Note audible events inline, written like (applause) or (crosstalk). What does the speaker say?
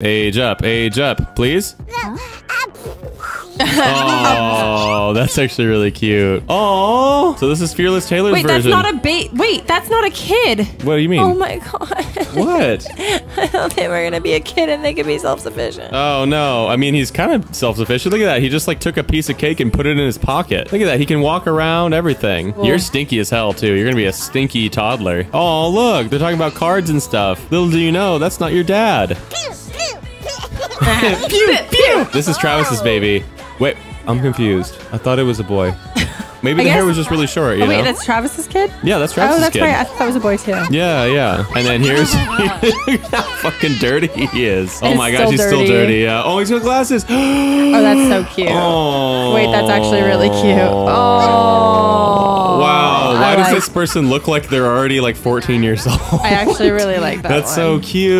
Age up, age up, please. (laughs) oh, that's actually really cute. Oh, so this is Fearless Taylor's Wait, that's not a bait. Wait, that's not a kid. what do you mean? Oh my god. (laughs) what? I thought they were gonna be a kid and they could be self-sufficient. Oh no! I mean, he's kind of self-sufficient. Look at that. He just like took a piece of cake and put it in his pocket. Look at that. He can walk around, everything. You're stinky as hell too. You're gonna be a stinky toddler. Oh look, they're talking about cards and stuff. Little do you know, that's not your dad. (laughs) pew, pew. This is Travis's baby. Wait, I'm confused. I thought it was a boy. Maybe I the hair was just really short. You Oh wait, know? that's Travis's kid. yeah, that's Travis's kid. Oh, that's kid. right. I thought it was a boy too. Yeah, yeah. And then here's (laughs) how fucking dirty he is. Oh It's my gosh, still he's still dirty. dirty. Yeah. Oh, he's got glasses. (gasps) Oh, that's so cute. Oh. Wait, that's actually really cute. Oh. Wow. Why I does like- this person look like they're already like 14 years (laughs) old? I actually really like that That's one. so cute.